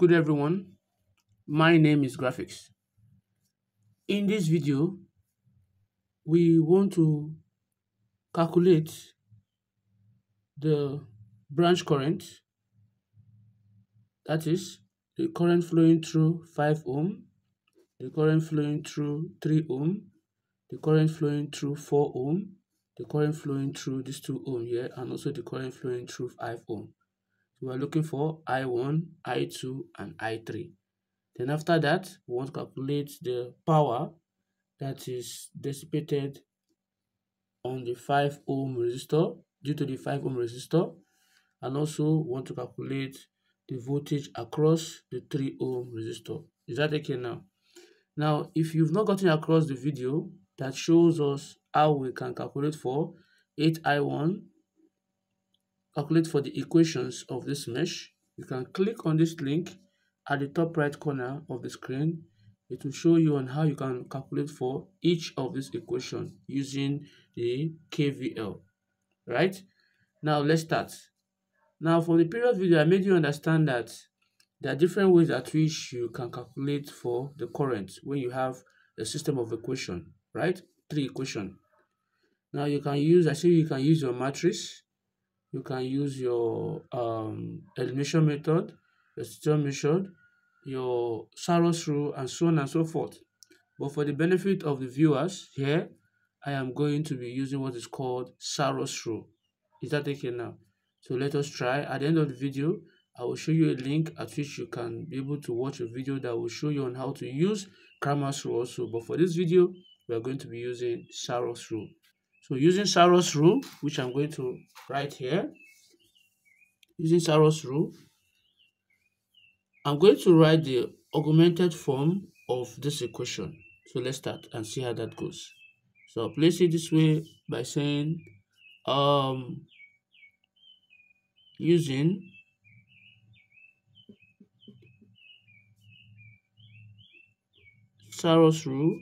Good everyone, my name is Graphix. In this video, we want to calculate the branch current, that is the current flowing through 5 ohm, the current flowing through 3 ohm, the current flowing through 4 ohm, the current flowing through this 2 ohm here, and also the current flowing through 5 ohm. So we're looking for I1, I2, and I3. Then after that, we want to calculate the power that is dissipated on the 5 ohm resistor due to the 5 ohm resistor and also want to calculate the voltage across the 3 ohm resistor. Is that okay now? Now, if you've not gotten across the video that shows us how we can calculate for 8I1 calculate for the equations of this mesh, you can click on this link at the top right corner of the screen. It will show you on how you can calculate for each of these equations using the KVL, right? Now let's start. Now from the previous video, I made you understand that there are different ways at which you can calculate for the current when you have a system of equation, right? Three equation. Now you can use, I say you can use your matrix you can use your um, elimination method, your system method, your Sarrus rule, and so on and so forth. But for the benefit of the viewers here, I am going to be using what is called Sarrus rule. Is that okay now? So let us try. At the end of the video, I will show you a link at which you can be able to watch a video that will show you on how to use Cramer's rule also. But for this video, we are going to be using Sarrus rule. So using Sarrus rule, which I'm going to write here, using Sarrus rule, I'm going to write the augmented form of this equation. So let's start and see how that goes. So I'll place it this way by saying um, using Sarrus rule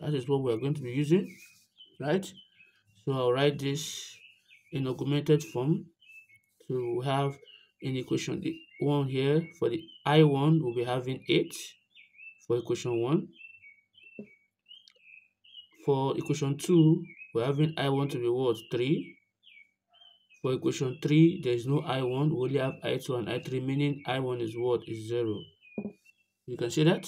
that is what we are going to be using right? So i'll write this in augmented form so we have in equation the one here for the i1 we'll be having 8 for equation 1 for equation 2 we're having i1 to be what 3 for equation 3 there is no i1 we only have i2 and i3 meaning i1 is what is 0 you can see that?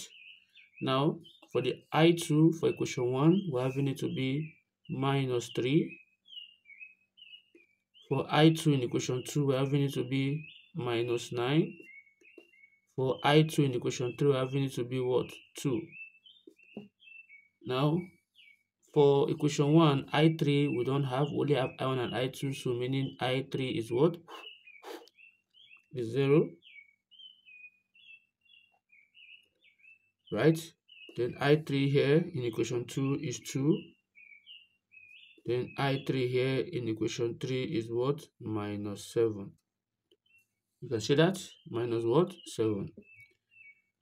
Now for the i2 for equation 1, we're having it to be minus 3. For i2 in equation 2, we're having it to be minus 9. For i2 in equation 3, we're having it to be what? 2. Now, for equation 1, i3 we don't have, we only have i1 and i2, so meaning i3 is what? Is 0. Right? Then I3 here in equation 2 is 2. Then I3 here in equation 3 is what? Minus 7. You can see that? Minus what? 7.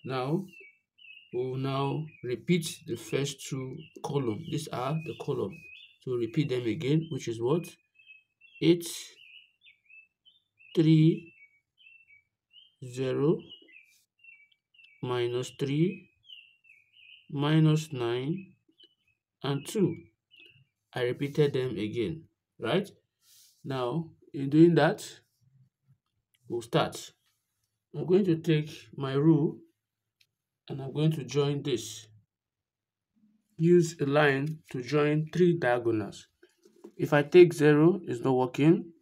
Now, we will now repeat the first two columns. These are the columns. So repeat them again, which is what? 8, 3, 0, minus 3, minus 9 and 2. I repeated them again, right? Now, in doing that, we'll start. I'm going to take my rule and I'm going to join this. Use a line to join three diagonals. If I take 0, it's not working.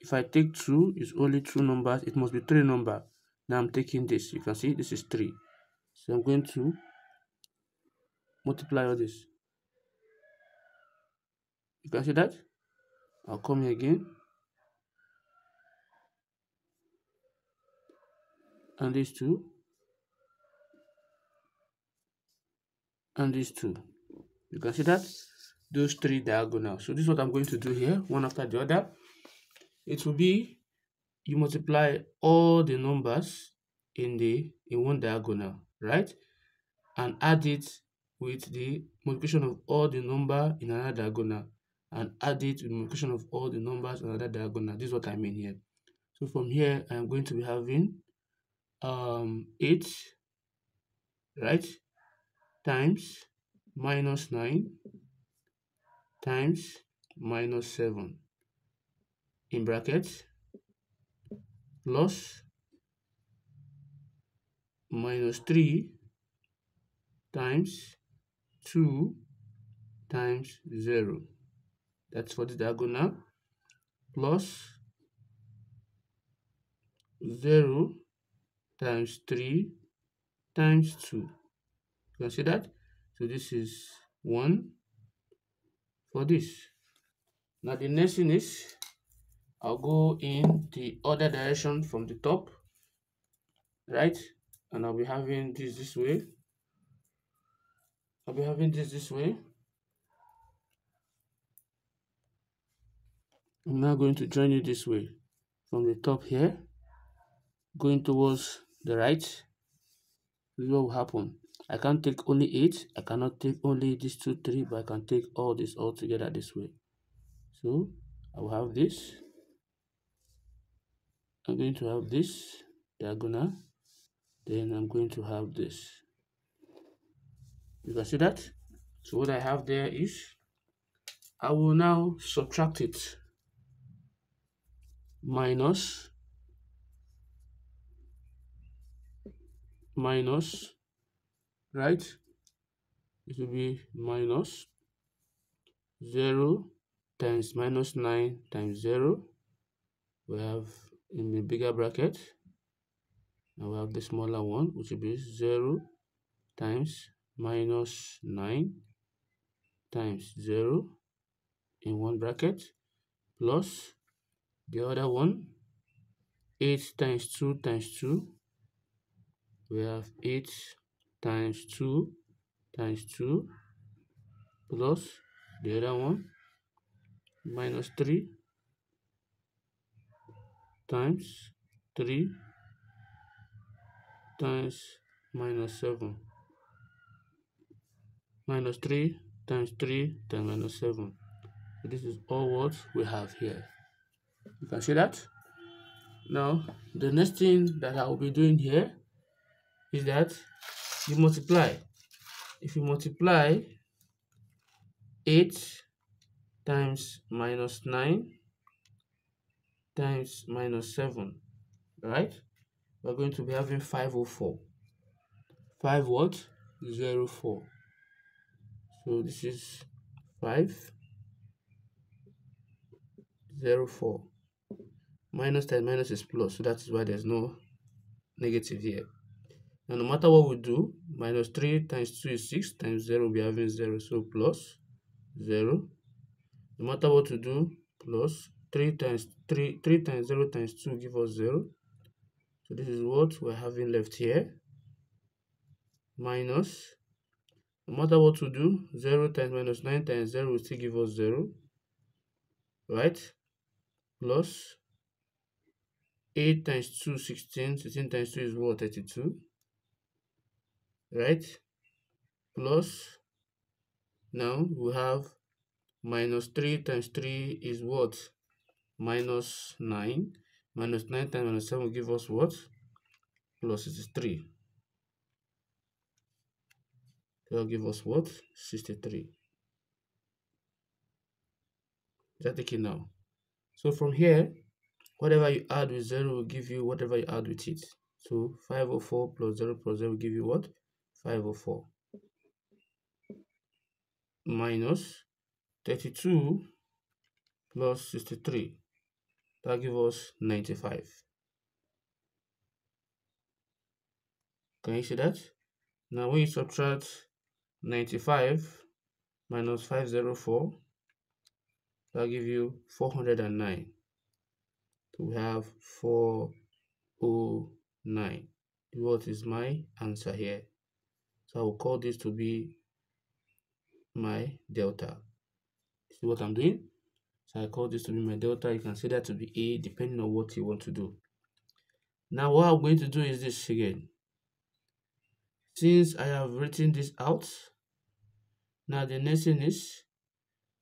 If I take 2, it's only two numbers. It must be three number. Now I'm taking this. You can see this is 3. So I'm going to multiply all this. You can see that? I'll come here again. And these two. And these two. You can see that? Those three diagonals. So this is what I'm going to do here, one after the other. It will be, you multiply all the numbers in the in one diagonal, right? And add it with the multiplication of all the number in another diagonal and add it with multiplication of all the numbers on that diagonal. This is what I mean here. So from here, I'm going to be having um, 8, right, times minus 9 times minus 7 in brackets plus minus 3 times 2 times 0. That's for the diagonal plus 0 times 3 times 2. You can see that? So this is 1 for this. Now the next thing is I'll go in the other direction from the top, right? And I'll be having this this way. I'll be having this this way. I'm now going to join it this way from the top here, going towards the right. This is what will happen. I can't take only 8. I cannot take only these 2, 3, but I can take all this all together this way. So I will have this. I'm going to have this diagonal. Then I'm going to have this. You can see that? So what I have there is, I will now subtract it. Minus, minus right it will be minus 0 times minus 9 times 0 we have in the bigger bracket now we have the smaller one which will be 0 times minus 9 times 0 in one bracket plus the other one 8 times 2 times 2 we have 8 times 2 times 2 plus the other one minus 3 times 3 times minus 7 minus 3 times 3 times minus 7 so this is all what we have here. You can see that? Now the next thing that I will be doing here is that you multiply. If you multiply 8 times minus 9 times minus 7 right? We're going to be having 504 5 what? 0 4 so this is 5 0 4 minus 10 minus is plus so that is why there's no negative here now, no matter what we do, minus 3 times 2 is 6 times 0 will be having 0. So plus 0. No matter what we do, plus 3 times 3, 3 times 0 times 2 give us 0. So this is what we're having left here. Minus, no matter what we do, 0 times minus 9 times 0 will still give us 0. Right? Plus 8 times 2, 16. 16 times 2 is what? 32 right plus now we have minus 3 times 3 is what minus 9 minus 9 times minus 7 will give us what plus 63 that will give us what? 63 that taking now? So from here whatever you add with 0 will give you whatever you add with it. So 504 plus 0 plus 0 will give you what? 504 minus 32 plus 63 that gives us 95 can you see that? Now when you subtract 95 minus 504 that give you 409 so we have 409 what is my answer here so I will call this to be my delta. See what I'm doing? So I call this to be my delta. You can see that to be A depending on what you want to do. Now what I'm going to do is this again. Since I have written this out, now the next thing is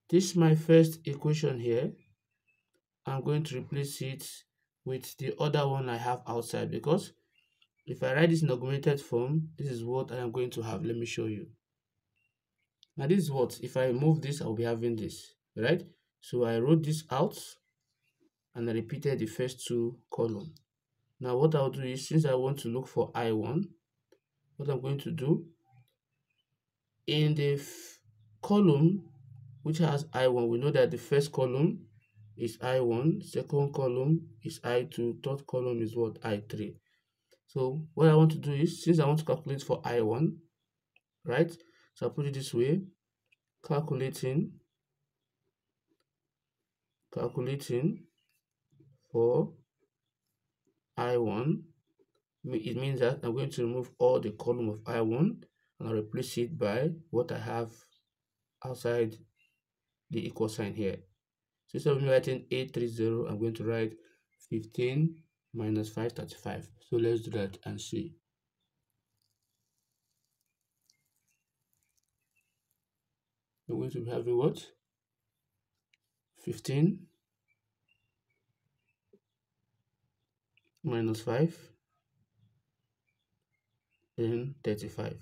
this is my first equation here. I'm going to replace it with the other one I have outside because if I write this in augmented form, this is what I am going to have. Let me show you. Now this is what, if I move this, I'll be having this, right? So I wrote this out and I repeated the first two columns. Now what I'll do is, since I want to look for I1, what I'm going to do, in the column which has I1, we know that the first column is I1, second column is I2, third column is what? I3. So what I want to do is, since I want to calculate for I1, right? So I put it this way, calculating, calculating for I1, it means that I'm going to remove all the column of I1 and I'll replace it by what I have outside the equal sign here. So instead of writing 830, I'm going to write 15 minus 535. So let's do that and see. We're going to be having what? 15 minus 5 then 35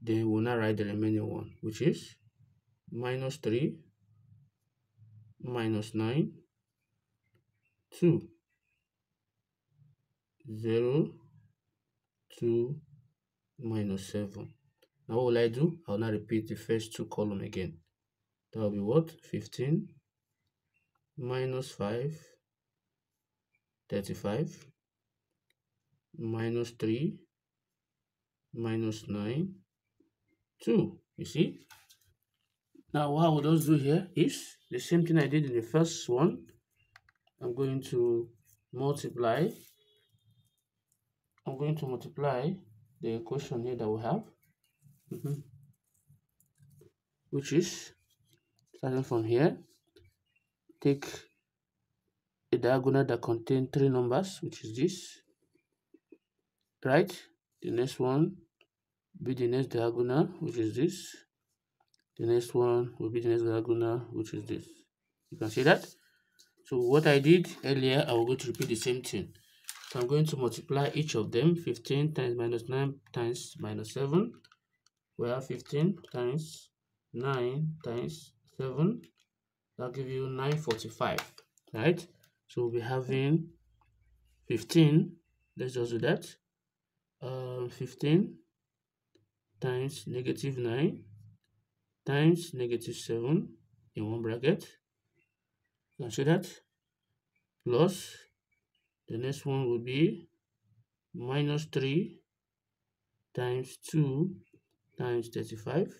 then we'll now write the remaining one which is minus 3 minus 9 2 0 2 minus 7 now what will I do? I'll now repeat the first two column again. That will be what? 15 minus 5 35 minus 3 minus 9 2 you see now what I will just do here is the same thing I did in the first one. I'm going to multiply. I'm going to multiply the equation here that we have. Mm -hmm. Which is starting from here. Take a diagonal that contains three numbers, which is this. Right? The next one be the next diagonal, which is this. The next one will be the next diagonal which is this. You can see that? So what i did earlier i will go to repeat the same thing. So i'm going to multiply each of them 15 times minus 9 times minus 7 we have 15 times 9 times 7 that'll give you 945 right? So we'll be having 15 let's just do that um 15 times negative 9 times negative 7 in one bracket. You can see that. Plus, the next one will be minus 3 times 2 times 35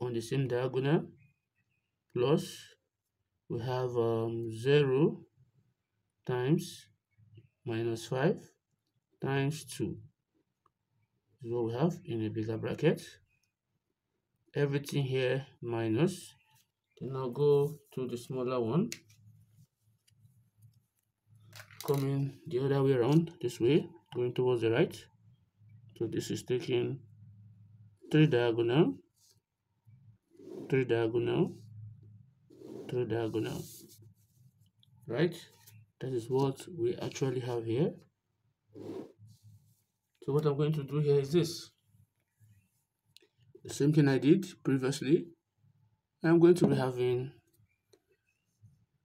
on the same diagonal. Plus, we have um, 0 times minus 5 times 2 what we have in a bigger bracket. Everything here minus. Then I'll go to the smaller one. Coming the other way around this way going towards the right. So this is taking three diagonal three diagonal three diagonal. Right? That is what we actually have here so what I'm going to do here is this the same thing I did previously. I'm going to be having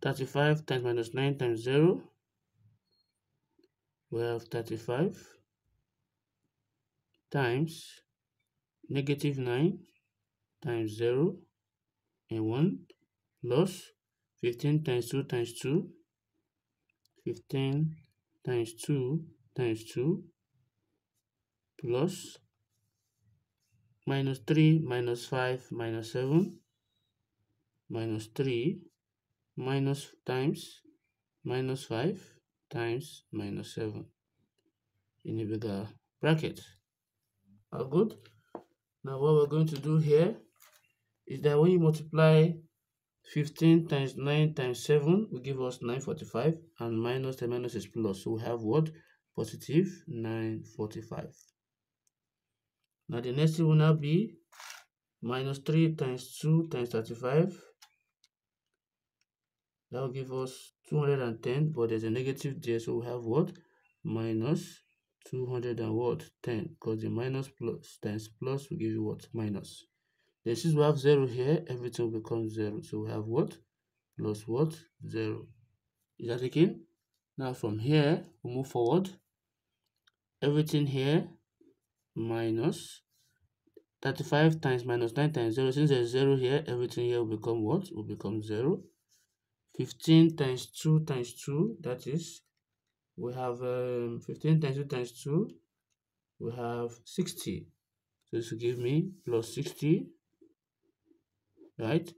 35 times minus 9 times 0. We have 35 times negative 9 times 0 and 1 plus 15 times 2 times 2 15 times 2 times 2 plus minus 3 minus 5 minus 7 minus 3 minus times minus 5 times minus 7 in a bigger bracket. All good? Now what we're going to do here is that when you multiply 15 times 9 times 7 will give us 945 and minus the minus is plus. So we have what? Positive 945. Now the next thing will now be minus 3 times 2 times 35 that will give us 210 but there's a negative there so we have what? Minus 200 and what? 10 because the minus plus times plus will give you what? Minus. Then since we have 0 here everything will become 0 so we have what? Plus what? 0 is that again now from here we move forward. Everything here minus 35 times minus 9 times 0 since there's 0 here everything here will become what? Will become 0 15 times 2 times 2 that is we have um, 15 times 2 times 2 we have 60 so this will give me plus 60 right?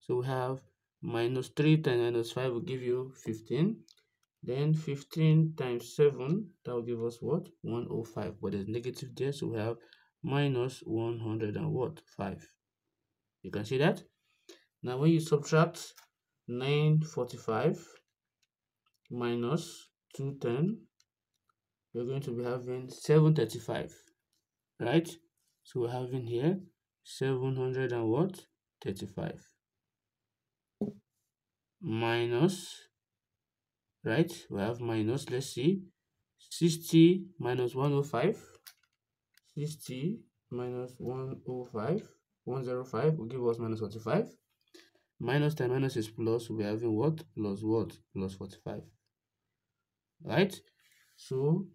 So we have minus 3 times minus 5 will give you 15 then 15 times 7 that will give us what? 105 but there's negative there so we have minus 100 and what? 5 you can see that? Now when you subtract 945 minus 210 we're going to be having 735 right? So we're having here 700 and what? 35 minus right? We have minus let's see 60 minus 105 60 minus 105 105 will give us minus 45 minus 10 minus is plus we'll be having what? Plus what? Plus 45 right? So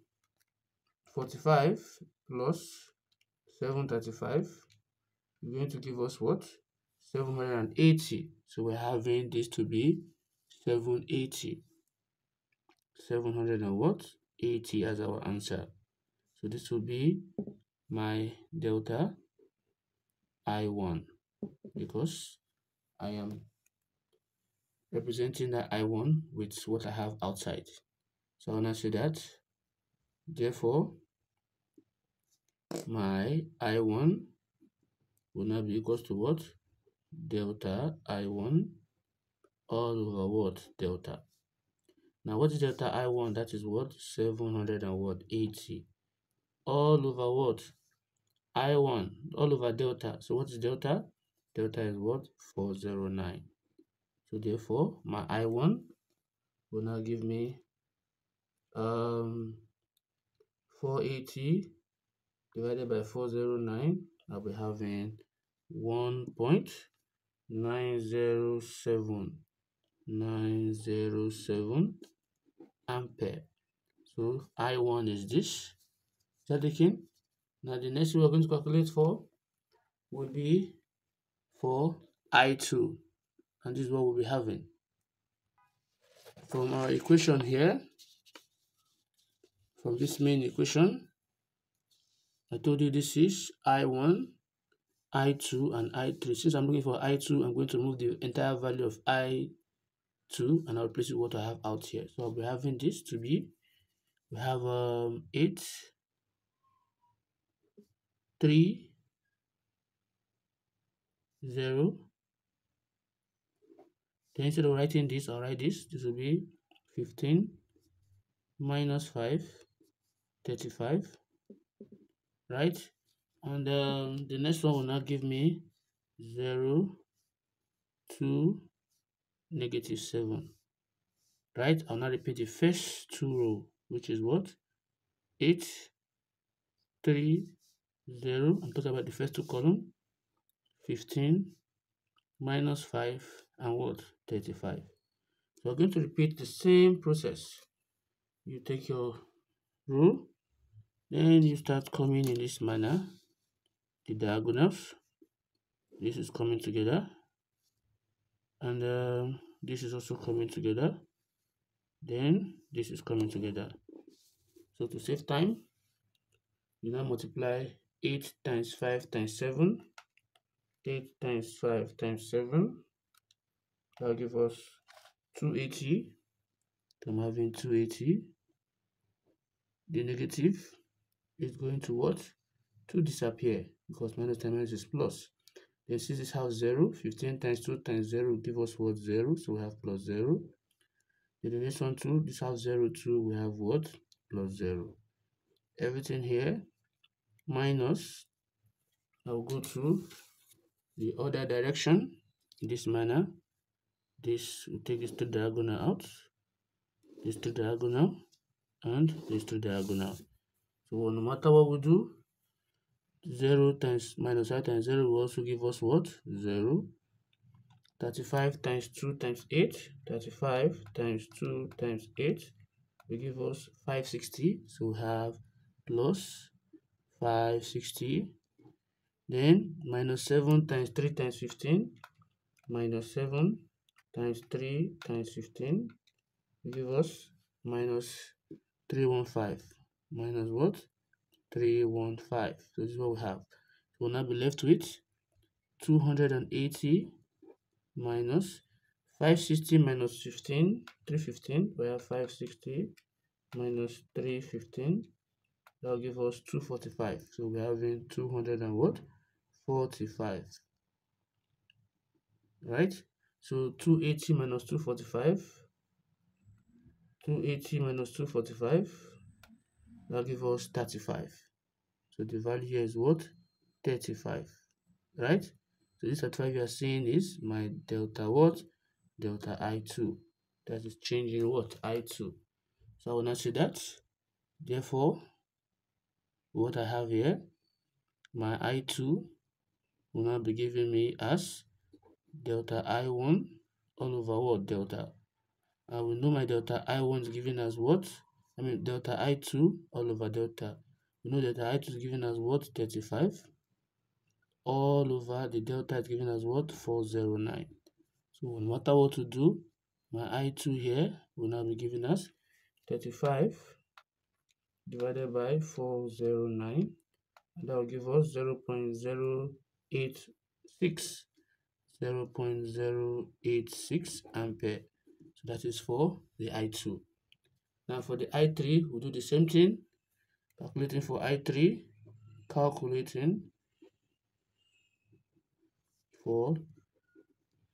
45 plus 735 is going to give us what? 780 so we're having this to be 780 700 and what 80 as our answer so this will be my delta i1 because i am representing that i1 with what i have outside so now say that therefore my I1 will now be equals to what? Delta I1 all over what? Delta. Now what is delta I1? That is what? 700 and what? 80. All over what? I1 all over delta. So what is delta? Delta is what? 409. So therefore my I1 will now give me um 480 divided by 409 I'll be having 1.907 ampere so I1 is this taken now the next we're going to calculate for will be for I2 and this is what we'll be having from our equation here from this main equation. I told you this is I1, I2, and I3. Since I'm looking for I2, I'm going to move the entire value of I2 and I'll replace it with what I have out here. So I'll be having this to be, we have um, 8, 3, 0. Then instead of writing this, I'll write this. This will be 15 minus 5 35 right and um, the next one will now give me 0 2 negative 7 right? I'll now repeat the first two row which is what? 8 3 0 i'm talking about the first two column 15 minus 5 and what? 35 so we're going to repeat the same process. You take your rule then you start coming in this manner the diagonals. This is coming together and uh, this is also coming together. Then this is coming together. So to save time you now multiply 8 times 5 times 7 8 times 5 times 7 that'll give us 280 i'm having 280 the negative is going to what? To disappear because minus 10 minus is plus. Then since this has 0, 15 times 2 times 0 give us what? 0. So we have plus 0. Then the next one 2. this has 0 2, we have what? Plus 0. Everything here minus, I'll go through the other direction in this manner this will take this to diagonal out this to diagonal and this to diagonal so no matter what we do 0 times minus i times 0 will also give us what? 0 35 times 2 times 8 35 times 2 times 8 will give us 560 so we have plus 560 then minus 7 times 3 times 15 minus 7 times 3 times 15 give us minus 315 minus what 315 so this is what we have. So we'll now be left with 280 minus 560 minus 15 315 we have 560 minus 315 that will give us 245 so we're having 200 and what? 45 right? So 280 minus 245 280 minus 245 that will give us 35 so the value here is what? 35 right? So this 35 you are seeing is my delta what? Delta i2 that is changing what? I2 so i will not see that. Therefore what i have here my i2 will now be giving me as delta i1 all over what? Delta. I will know my delta i1 is given as what? I mean delta i2 all over delta we know delta i2 is given as what? 35 all over the delta is given as what? 409 so no matter what to do my i2 here will now be given as 35 divided by 409 and that will give us 0 0.086 0 0.086 ampere. So that is for the i2 now for the i3 we'll do the same thing calculating for i3 calculating for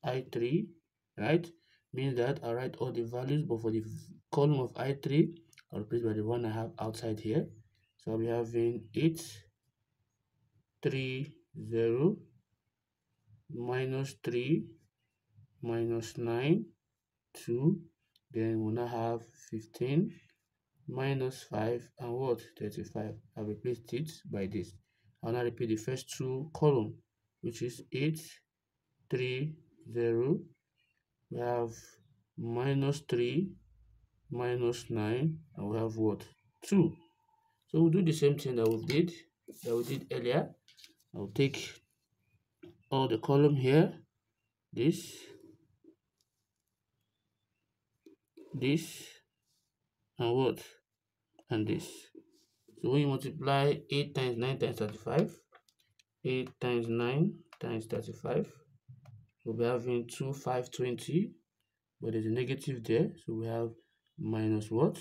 i3 right? Means that i write all the values but for the column of i3 i'll replace by the one i have outside here. So i'll be having 8 3 0 minus 3 minus 9 2 then we'll now have 15 minus 5 and what? 35 i've replaced it by this. I'll now repeat the first two column which is 8 3 0 we have minus 3 minus 9 and we have what? 2 so we'll do the same thing that we did that we did earlier. I'll take all the column here. This this and what and this. So when you multiply 8 times 9 times 35 8 times 9 times 35 we'll be having 2 520 but there's a negative there. So we have minus what?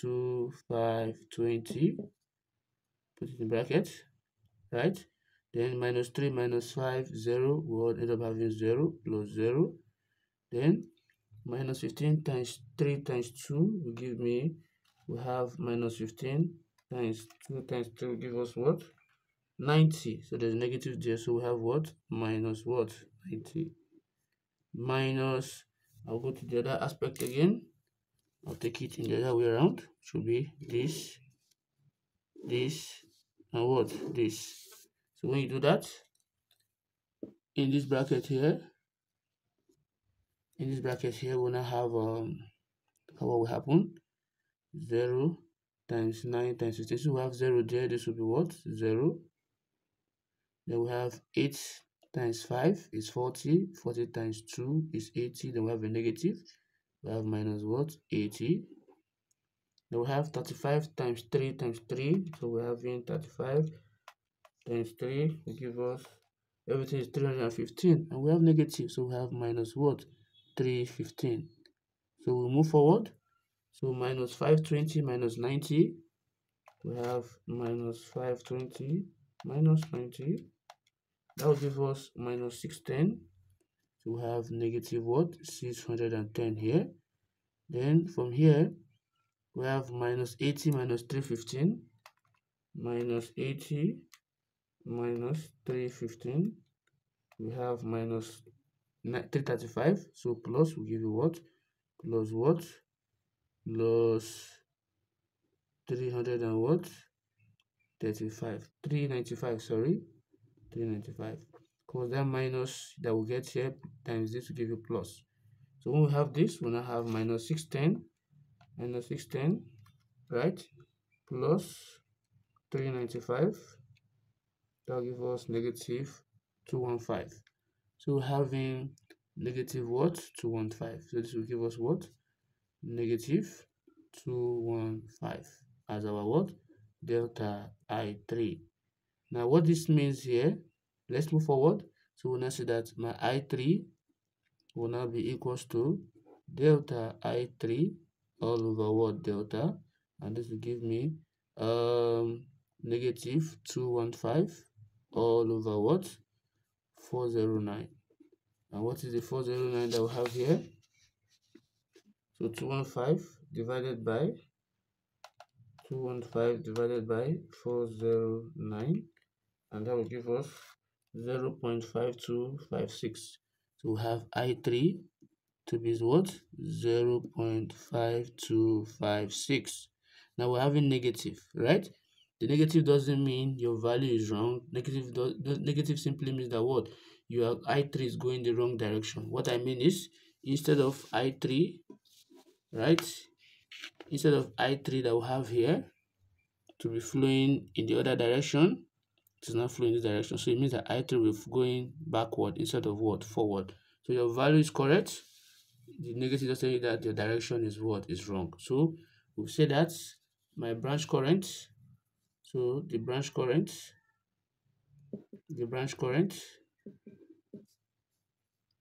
2 520 put it in brackets right? Then minus 3 minus 5 0 we'll end up having 0 plus 0 then minus 15 times 3 times 2 will give me we have minus 15 times 2 times 3 will give us what? 90 so there's negative there. So we have what? Minus what? 90 minus i'll go to the other aspect again. I'll take it in the other way around. Should be this this and what? This. So when you do that in this bracket here in this bracket here we're gonna have um how what will happen 0 times 9 times 15 so we have 0 there. This will be what? 0 then we have 8 times 5 is 40 40 times 2 is 80 then we have a negative. We have minus what? 80 then we have 35 times 3 times 3 so we're having 35 times 3 will give us everything is 315 and we have negative. So we have minus what? 315 so we move forward so minus 520 minus 90 we have minus 520 minus 90 that will give us minus 610 so we have negative what? 610 here. Then from here we have minus 80 minus 315 minus 80 minus 315 we have minus 335 so plus will give you what? Plus what plus 300 and what? 35 395 sorry. 395 because that minus that we get here times this will give you plus. So when we have this we now have minus 610 minus 610 right? Plus 395 that will give us negative 215 so having negative what? 215 so this will give us what negative 215 as our what delta i3 now what this means here let's move forward. So we'll now see that my i3 will now be equals to delta i3 all over what delta. And this will give me um negative 215 all over what 409 and what is the 409 that we have here so 215 divided by 215 divided by 409 and that will give us 0 0.5256 so we have i3 to be what? 0 0.5256 now we're having negative right? The negative doesn't mean your value is wrong. Negative does negative simply means that what? Your i3 is going the wrong direction. What i mean is instead of i3 right? Instead of i3 that we have here to be flowing in the other direction it is not flowing in this direction. So it means that i3 will going backward instead of what? Forward. So your value is correct. The negative tell you that the direction is what? Is wrong. So we'll say that my branch current so the branch current the branch current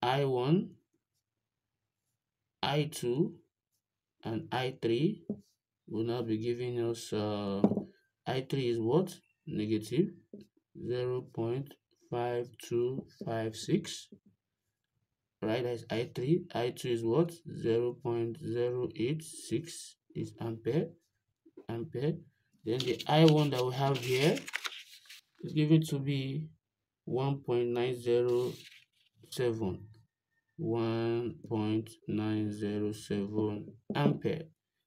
i1 i2 and i3 will now be giving us uh, i3 is what? Negative 0 0.5256 right that's i3 i2 is what? 0 0.086 is ampere. Ampere. Then the i1 that we have here is given to be 1.907 1.907 ampere.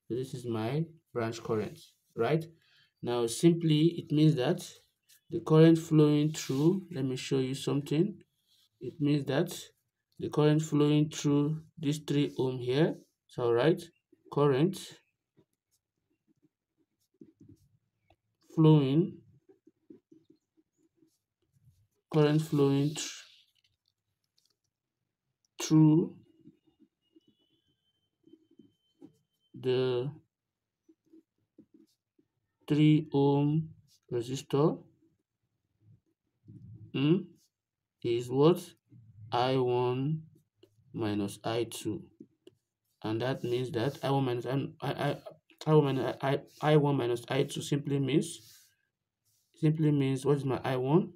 So this is my branch current right? Now simply it means that the current flowing through let me show you something. It means that the current flowing through this 3 ohm here so right current flowing current flowing th through the 3 ohm resistor mm, is what? I1 minus I2 and that means that I1 minus I, I, I1 minus I, I1 minus I2 simply means simply means what is my I1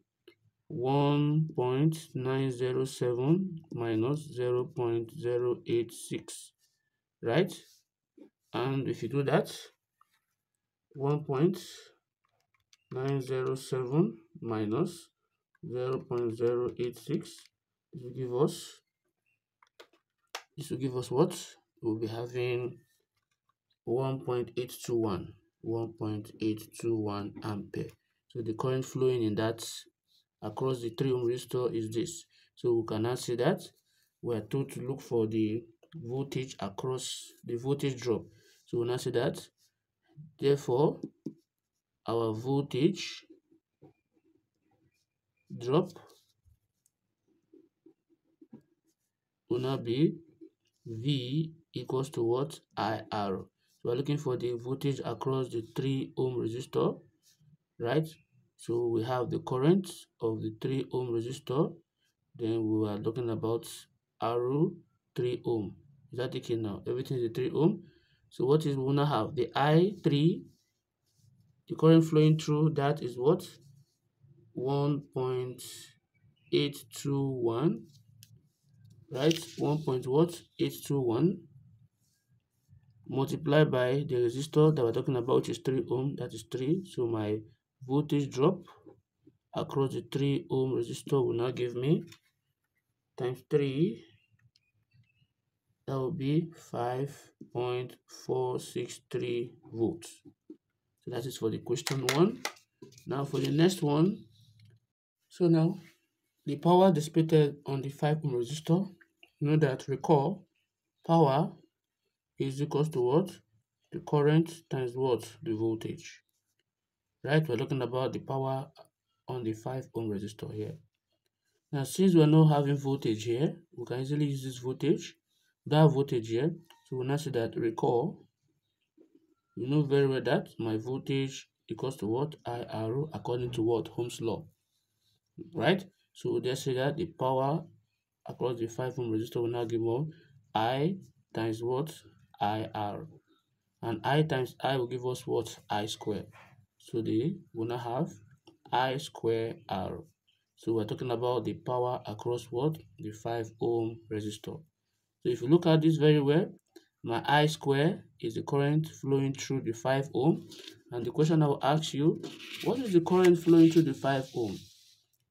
1.907 minus 0.086 right? And if you do that 1.907 minus 0.086 this will give us this will give us what? We'll be having 1.821 1.821 ampere. So the current flowing in that across the 3 ohm resistor is this so we can now see that we are told to look for the voltage across the voltage drop so we now see that therefore our voltage drop will now be V equals to what IR. So we're looking for the voltage across the 3 ohm resistor, right? So we have the current of the 3 ohm resistor. Then we are talking about R 3 ohm. Is that okay now? Everything is 3 ohm. So what is we now have? The I3, the current flowing through that is what? 1.821 right 1 point what 821 multiplied by the resistor that we're talking about which is 3 ohm that is 3 so my voltage drop. Across the 3 ohm resistor will now give me. Times 3 that will be 5.463 volts so that is for the question one. Now for the next one. So now the power dissipated on the 5 ohm resistor you know that recall power is equals to what? The current times what? The voltage right we're talking about the power on the 5 ohm resistor here. Now since we're not having voltage here we can easily use this voltage that voltage here. So we'll now see that recall you know very well that my voltage equals to what? IR according to what? Ohm's law. Right? So we'll just say that the power across the 5 ohm resistor will now give us I times what? IR and I times I will give us what? I square so they will now have I square R so we're talking about the power across what the 5 ohm resistor so if you look at this very well, my I square is the current flowing through the 5 ohm. And the question I will ask you, what is the current flowing through the 5 ohm?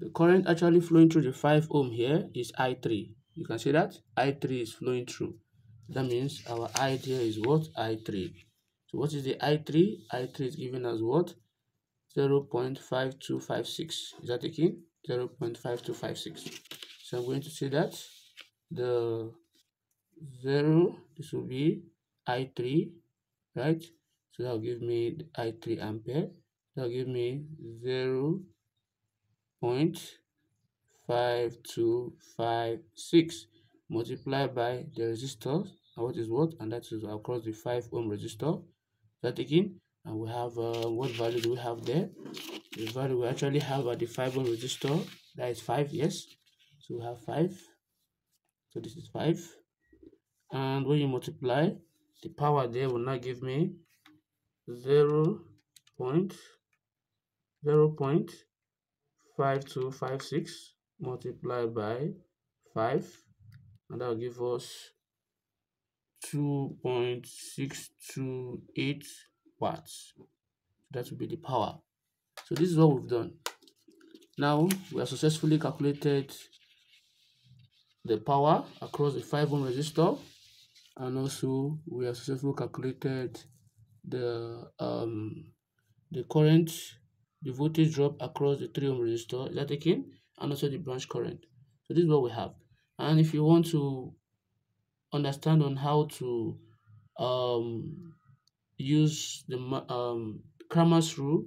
The current actually flowing through the 5 ohm here is I3. You can see that I3 is flowing through. That means our I here is what? I3. So what is the I3? I3 is given as what? 0 0.5256. Is that taking? 0 0.5256. So I'm going to say that the 0 this will be i3 right so that'll give me i3 ampere that'll give me 0 0.5256 multiplied by the resistor what is what and that is across the 5 ohm resistor that again and we have uh, what value do we have there? The value we actually have at the 5 ohm resistor that is 5 yes. So we have 5 so this is 5 and when you multiply the power there will now give me 0 point 0 point 5256 multiplied by 5 and that will give us 2.628 watts that will be the power. So this is what we've done. Now we have successfully calculated the power across the 5 ohm resistor and also we have successfully calculated the um the current the voltage drop across the 3 ohm resistor. Is that taken and also the branch current. So this is what we have. And if you want to understand on how to um use the um Cramer's rule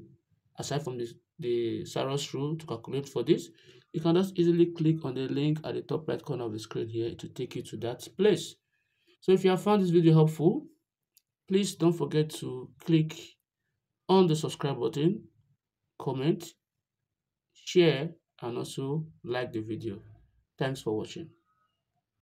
aside from this the Sarrus rule to calculate for this you can just easily click on the link at the top right corner of the screen here to take you to that place so if you have found this video helpful, please don't forget to click on the subscribe button, comment, share, and also like the video. Thanks for watching.